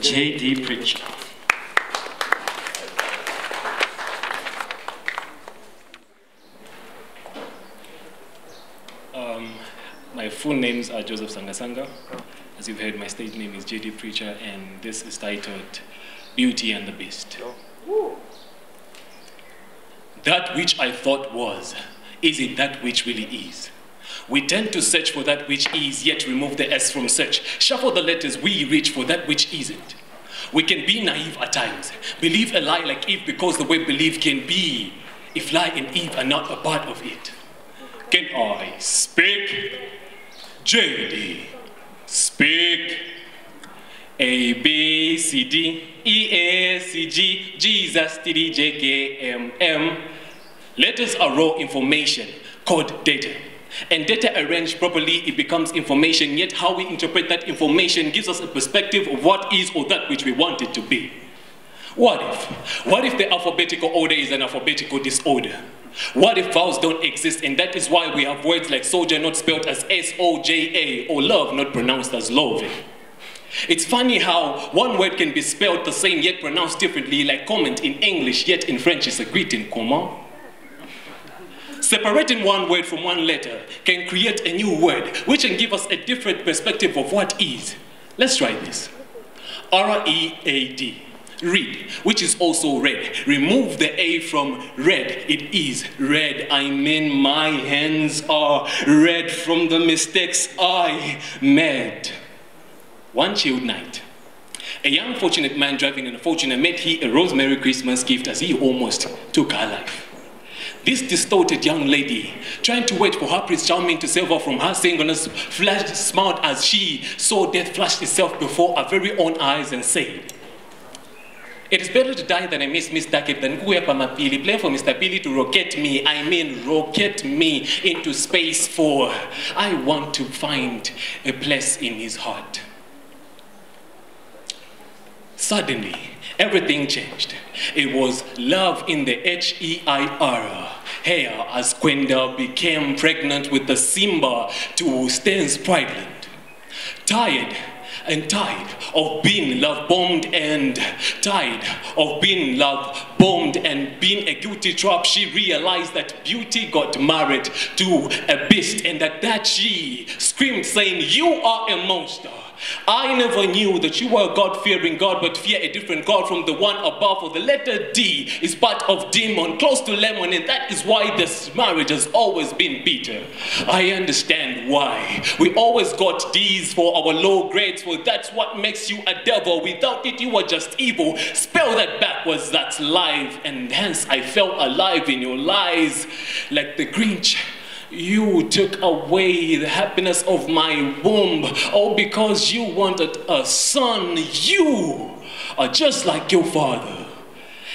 J.D. Preacher. Um, my full names are Joseph Sangasanga. As you've heard, my stage name is J.D. Preacher, and this is titled Beauty and the Beast. That which I thought was, is it that which really is? We tend to search for that which is, yet remove the S from search. Shuffle the letters, we reach for that which isn't. We can be naive at times, believe a lie like Eve because the way belief can be, if lie and Eve are not a part of it. Can I speak? JD, speak. A, B, C, D, E, A, C, G, Jesus, T, D, J, K, M, M. Letters are raw information, called data. And data arranged properly, it becomes information, yet how we interpret that information gives us a perspective of what is or that which we want it to be. What if? What if the alphabetical order is an alphabetical disorder? What if vowels don't exist and that is why we have words like soldier not spelled as S-O-J-A or love not pronounced as love? It's funny how one word can be spelled the same yet pronounced differently like comment in English yet in French is a greeting, comment. Separating one word from one letter can create a new word, which can give us a different perspective of what is. Let's try this. R-E-A-D, read, which is also red. Remove the A from red, it is red. I mean my hands are red from the mistakes I made. One chilled night, a young fortunate man driving in a Fortuner met he a rosemary Christmas gift as he almost took her life. This distorted young lady, trying to wait for her Prince Charming to save her from her singleness, flashed, smiled as she saw death flash itself before her very own eyes and said, It is better to die than I miss Miss Duckett than kuwepa mapili. Play for Mr. Pili to rocket me. I mean, rocket me into space for I want to find a place in his heart. Suddenly, everything changed. It was love in the H E I R. Hair as Gwenda became pregnant with the Simba to Stan's Prideland. Tired and tired of being love bombed and tired of being love bombed and being a guilty trap, she realized that beauty got married to a beast and that, that she screamed saying, You are a monster. I never knew that you were a God-fearing God, but fear a different God from the one above. For the letter D is part of demon, close to lemon, and that is why this marriage has always been bitter. I understand why. We always got D's for our low grades, for that's what makes you a devil. Without it, you are just evil. Spell that backwards, that's life, and hence I felt alive in your lies, like the Grinch. You took away the happiness of my womb, all because you wanted a son. You are just like your father.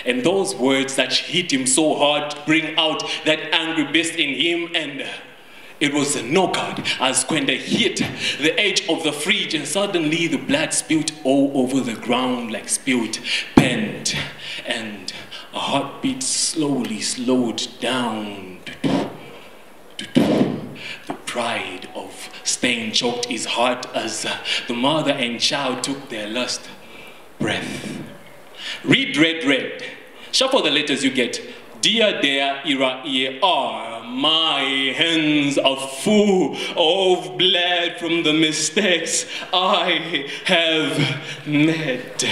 And those words that hit him so hard bring out that angry beast in him and it was a knockout as Gwenda hit the edge of the fridge and suddenly the blood spilled all over the ground like spilled paint and a heartbeat slowly slowed down. Pride of staying choked his heart as the mother and child took their last breath. Read, red, red. Shuffle the letters you get. Dear, dear, ira, ear, are. My hands are full of blood from the mistakes I have made.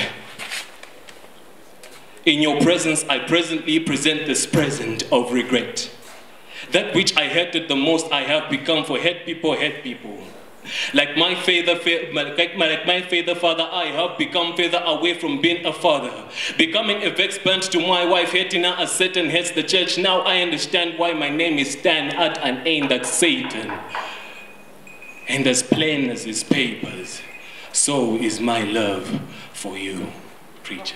In your presence, I presently present this present of regret. That which I hated the most, I have become for hate people, hate people. Like my father, like my, like my father, father, I have become further away from being a father. Becoming a vexed band to my wife, hating her as Satan hates the church. Now I understand why my name is Stan at an aim that's Satan. And as plain as his papers, so is my love for you, preacher.